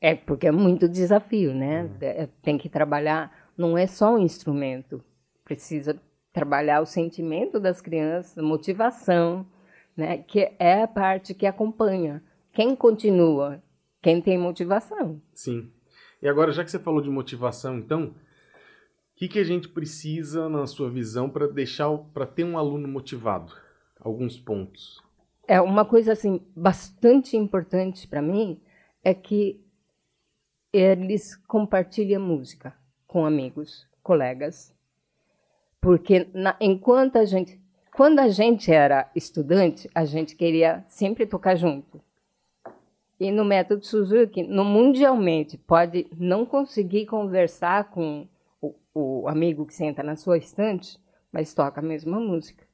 É porque é muito desafio, né? Uhum. É, tem que trabalhar, não é só o instrumento, precisa trabalhar o sentimento das crianças, a motivação, né? Que é a parte que acompanha. Quem continua? Quem tem motivação. Sim. E agora, já que você falou de motivação, então, o que, que a gente precisa, na sua visão, para deixar, para ter um aluno motivado? Alguns pontos. É uma coisa assim bastante importante para mim é que eles compartilhem a música com amigos, colegas, porque na, enquanto a gente, quando a gente era estudante, a gente queria sempre tocar junto. E no método Suzuki, no mundialmente, pode não conseguir conversar com o, o amigo que senta na sua estante, mas toca a mesma música.